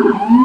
Mm-hmm.